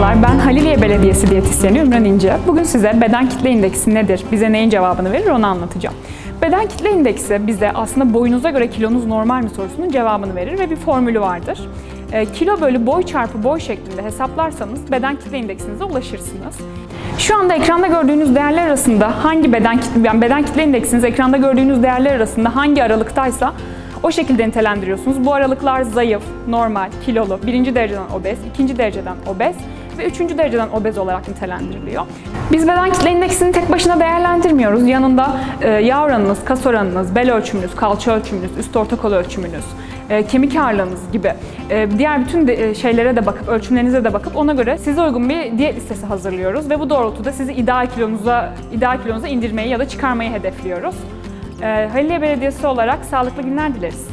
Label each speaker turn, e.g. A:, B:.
A: Merhabalar, ben Haliliye Belediyesi diyetisyeni Ümran İnce. Bugün size beden kitle indeksi nedir, bize neyin cevabını verir onu anlatacağım. Beden kitle indeksi bize aslında boyunuza göre kilonuz normal mi sorusunun cevabını verir ve bir formülü vardır. E, kilo bölü boy çarpı boy şeklinde hesaplarsanız beden kitle indeksinize ulaşırsınız. Şu anda ekranda gördüğünüz değerler arasında hangi beden kitle, yani beden kitle indeksiniz ekranda gördüğünüz değerler arasında hangi aralıktaysa o şekilde nitelendiriyorsunuz. Bu aralıklar zayıf, normal, kilolu, birinci dereceden obez, ikinci dereceden obez ve üçüncü dereceden obez olarak nitelendiriliyor. Biz beden kitle indeksini tek başına değerlendirmiyoruz. Yanında e, yağ oranınız, kas oranınız, bel ölçümünüz, kalça ölçümünüz, üst orta kol ölçümünüz, e, kemik ağırlığınız gibi e, diğer bütün şeylere de bakıp, ölçümlerinize de bakıp ona göre size uygun bir diyet listesi hazırlıyoruz ve bu doğrultuda sizi ideal kilonuza, ideal kilonuza indirmeyi ya da çıkarmayı hedefliyoruz. Haliliye Belediyesi olarak sağlıklı günler dileriz.